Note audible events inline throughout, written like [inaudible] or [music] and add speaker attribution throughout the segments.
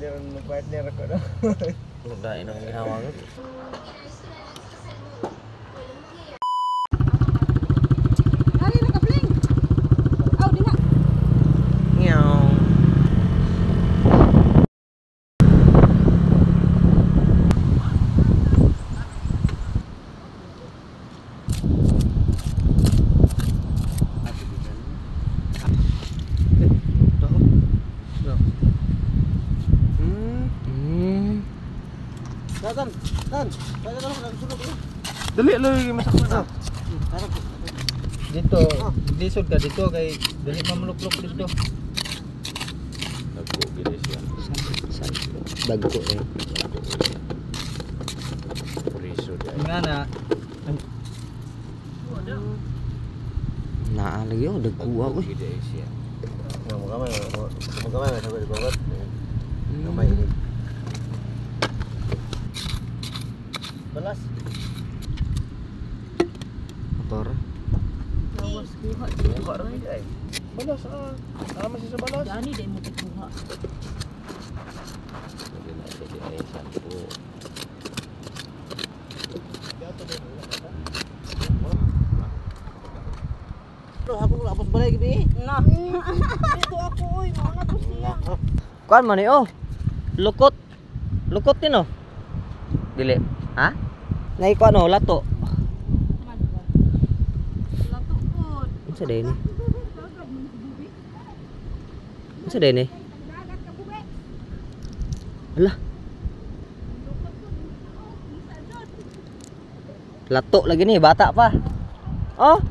Speaker 1: hindi
Speaker 2: naman magpahit ni Rako na.
Speaker 1: Huwag na, inang ginawa ko. Kan, kan.
Speaker 3: Saya kan masak mana?
Speaker 1: Dito, disud ka dito kay dili mamluklok dito.
Speaker 3: Bago gini siya.
Speaker 1: Bago eh.
Speaker 3: Riso dai.
Speaker 1: Nga na.
Speaker 3: Naa lagi oh degu aku. Gede siya.
Speaker 1: Kamu kamera, Balas.
Speaker 3: Motor.
Speaker 2: Lawas kuha.
Speaker 1: Ra mi ay. Balas ah. Tama siya sa balas.
Speaker 2: Gani dai mo kuha.
Speaker 3: Hindi na siya di ay sampo.
Speaker 1: Bro, ako lapos balay gibi.
Speaker 2: Na. Dito ako oy, mga to siya.
Speaker 3: Kuan man ni oh. Lukot. Lukot din oh. Dili. Ha? Nay kuan oh lato.
Speaker 2: Lato pod.
Speaker 3: Unsa day ni? Unsa day ni? Ala. Lato lagi ni bata pa. Oh.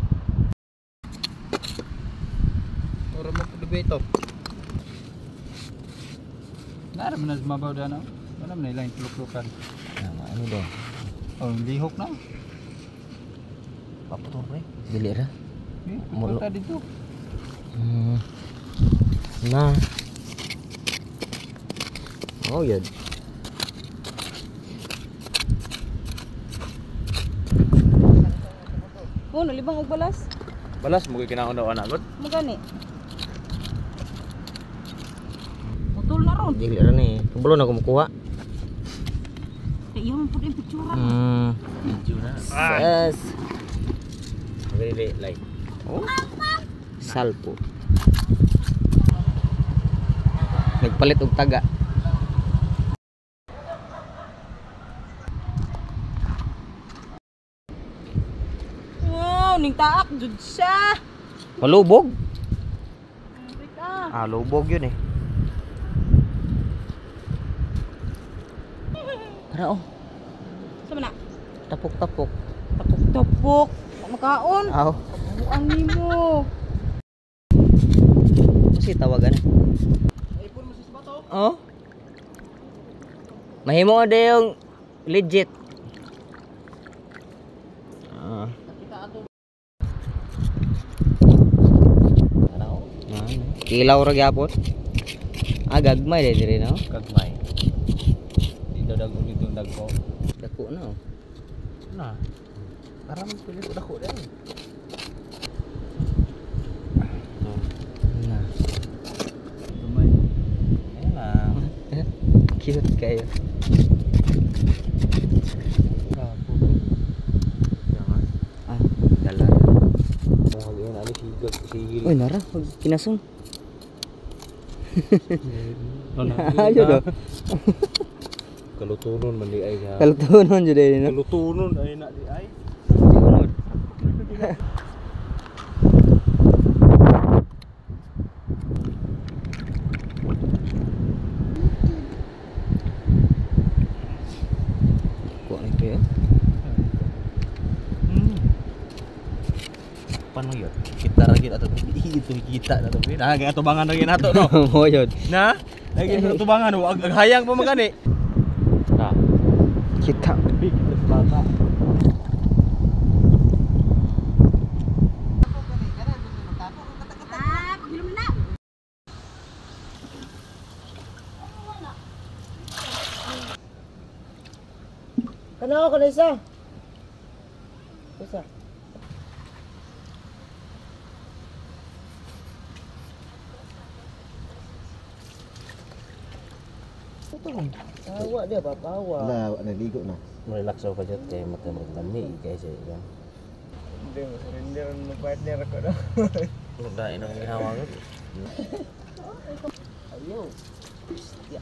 Speaker 1: Ora mo debate of. Nara man nas mabaw dana. Wala man ilang tuluklukan.
Speaker 3: Ano daw?
Speaker 1: Oh, lihok na.
Speaker 3: Apa to pre? Dili ra.
Speaker 1: Eh,
Speaker 3: Mulo.
Speaker 1: punta dito.
Speaker 3: Hmm. Nah. Oh, yun.
Speaker 2: Oh, nalibang og balas.
Speaker 3: Balas mo kinaon daw anak gud.
Speaker 2: Mo gani. Putol na ron.
Speaker 3: Dili ra ni. Kabalo na ko makuha.
Speaker 2: Kay yung pud yung picture.
Speaker 1: Na.
Speaker 3: Yes. Very like. Oh. Salpo. Nagpalit og taga.
Speaker 2: Wow, ning taak jud siya.
Speaker 3: Malubog.
Speaker 2: Ah.
Speaker 3: Ah, lubog yun eh. Tara oh.
Speaker 2: Sama na.
Speaker 3: Tapok-tapok.
Speaker 2: Tapok-tapok. Makaon.
Speaker 3: Aw.
Speaker 2: Buang nimo.
Speaker 3: Kasi tawagan.
Speaker 1: Ipon mo sa bato.
Speaker 3: Oh. Mahimo ada yung legit. Ah.
Speaker 1: Ano?
Speaker 3: Kilaw ra gyapon. Ah, gagmay dai diri no.
Speaker 1: Kagmay. Dito dago dago.
Speaker 3: Dako na oh.
Speaker 1: Na. Para mo pili ko dako din.
Speaker 3: Na.
Speaker 1: Gamay. Ayan na. [laughs]
Speaker 3: Cute kayo.
Speaker 1: Ah.
Speaker 3: Uy, nara, kinasong.
Speaker 1: Ayo
Speaker 3: Ayo
Speaker 1: kalau turun mandi air ya.
Speaker 3: kalau turun jadi ini
Speaker 1: kalau turun nak di
Speaker 3: air. Ya?
Speaker 1: Hmm. Kita lagi atau itu kita atau nah atau bangan lagi nato no? [laughs]
Speaker 3: Oh
Speaker 1: nah lagi tubangan hayang pemakan ni Na.
Speaker 3: Kita.
Speaker 1: Big bata.
Speaker 2: Ah.
Speaker 1: Kana ako na isa. Isa.
Speaker 3: to. Awak dia apa
Speaker 4: awak? Lah awak
Speaker 3: nak ikut nah. Relax kayak makan rendang ni guys
Speaker 4: ya kan. Dia render dah. Udah
Speaker 3: ini hawa kan. Ayo. Ya.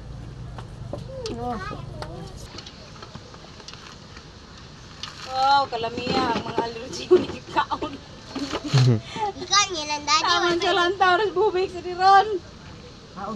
Speaker 2: Wow, kalamia ang mga allergy ni kaon.
Speaker 5: Ikaw nilang dati.
Speaker 2: Jalan tayo. Bubik sa diron.
Speaker 4: Kaon.